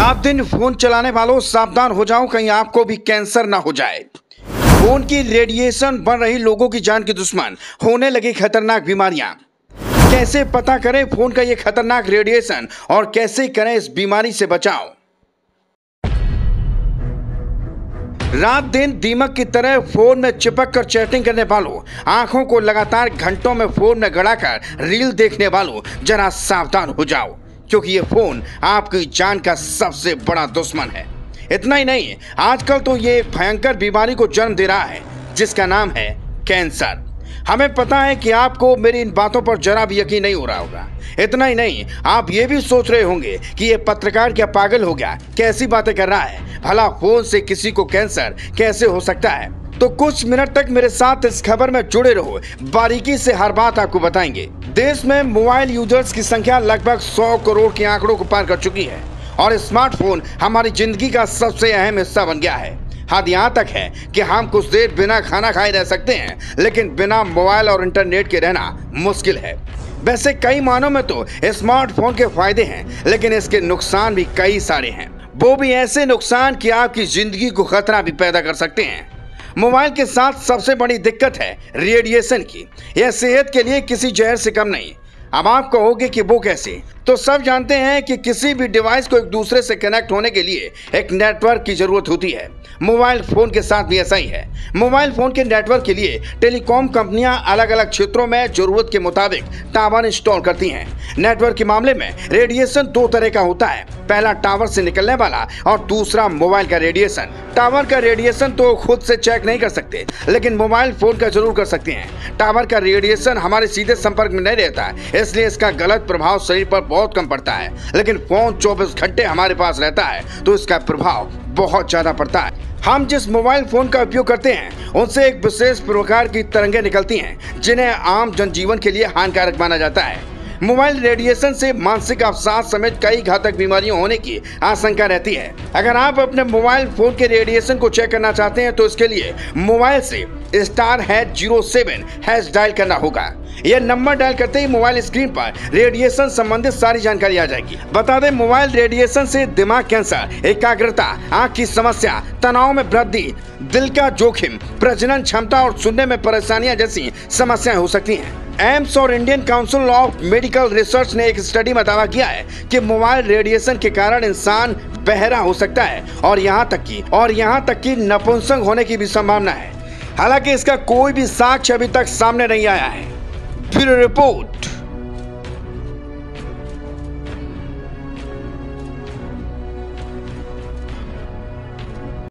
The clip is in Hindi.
रात दिन, फ़ोन चलाने वालों सावधान हो जाओ, कहीं आपको भी कैंसर ना हो जाए। फ़ोन की रेडिएशन बन रही लोगों की जान की दुश्मन, होने लगी खतरनाक बीमारियाँ। कैसे पता करें फ़ोन का ये खतरनाक रेडिएशन, और कैसे करें इस बीमारी से बचाव रात दिन दीमक की तरह फ़ोन में चिपक कर चैटिंग करने वालों, आँखों को लगातार घंटों में फ़ोन में गड़ाकर रील देखने वालों, जरा सावधान हो जाओ। क्योंकि ये फ़ोन आपकी जान का सबसे बड़ा दुश्मन है। इतना ही नहीं, आजकल तो ये भयंकर बीमारी को जन्म दे रहा है, जिसका नाम है कैंसर। हमें पता है कि आपको मेरी इन बातों पर जरा भी यकीन नहीं हो रहा होगा। इतना ही नहीं, आप ये भी सोच रहे होंगे कि ये पत्रकार क्या पागल हो गया, कैसी बातें कर रहा है? भला फ़ोन से किसी को कैंसर कैसे हो सकता है? तो कुछ मिनट तक मेरे साथ इस खबर में जुड़े रहो। बारीकी से हर बात आपको बताएँगे। देश में मोबाइल यूज़र्स की संख्या लगभग 100 करोड़ के आंकड़ों को पार कर चुकी है और स्मार्टफ़ोन हमारी ज़िंदगी का सबसे अहम हिस्सा बन गया है। हद यहाँ तक है कि हम कुछ देर बिना खाना खाए रह सकते हैं, लेकिन बिना मोबाइल और इंटरनेट के रहना मुश्किल है। वैसे कई मानों में तो स्मार्टफ़ोन के फ़ायदे हैं, लेकिन इसके नुकसान भी कई सारे हैं। वो भी ऐसे नुकसान कि आपकी ज़िंदगी को खतरा भी पैदा कर सकते हैं। मोबाइल के साथ सबसे बड़ी दिक्कत है रेडिएशन की। यह सेहत के लिए किसी जहर से कम नहीं। अब आप कहोगे कि वो कैसे? तो सब जानते हैं कि किसी भी डिवाइस को एक दूसरे से कनेक्ट होने के लिए एक नेटवर्क की ज़रूरत होती है। मोबाइल फ़ोन के साथ भी ऐसा ही है। मोबाइल फ़ोन के नेटवर्क के लिए टेलीकॉम कंपनियाँ अलग अलग क्षेत्रों में ज़रूरत के मुताबिक टावर इंस्टॉल करती हैं। नेटवर्क के मामले में रेडिएशन दो तरह का होता है। पहला टावर से निकलने वाला और दूसरा मोबाइल का रेडिएशन टावर का रेडिएशन तो खुद से चेक नहीं कर सकते, लेकिन मोबाइल फ़ोन का ज़रूर कर सकते हैं। टावर का रेडिएशन हमारे सीधे संपर्क में नहीं रहता, इसलिए इसका गलत प्रभाव शरीर पर बहुत कम पड़ता है। लेकिन फ़ोन 24 घंटे हमारे पास रहता है तो इसका प्रभाव बहुत ज़्यादा पड़ता है। हम जिस मोबाइल फ़ोन का उपयोग करते हैं, उनसे एक विशेष प्रकार की तरंगे निकलती हैं, जिन्हें आम जनजीवन के लिए हानिकारक माना जाता है। मोबाइल रेडिएशन से मानसिक अवसाद समेत कई घातक बीमारियों होने की आशंका रहती है। अगर आप अपने मोबाइल फ़ोन के रेडिएशन को चेक करना चाहते हैं तो इसके लिए मोबाइल से star hash zero seven hash dial करना होगा। यह नंबर डायल करते ही मोबाइल स्क्रीन पर रेडिएशन संबंधित सारी जानकारी आ जाएगी। बता दें, मोबाइल रेडिएशन से दिमाग कैंसर, एकाग्रता, आँख की समस्या, तनाव में वृद्धि, दिल का जोखिम, प्रजनन क्षमता और सुनने में परेशानियाँ जैसी समस्याएँ हो सकती हैं। एम्स और Indian council of medical research ने एक स्टडी में दावा किया है कि मोबाइल रेडिएशन के कारण इंसान बहरा हो सकता है और यहाँ तक की, और यहाँ तक की नपुंसक होने की भी संभावना है। हालाँकि इसका कोई भी साक्ष्य अभी तक सामने नहीं आया है। Bureau Report.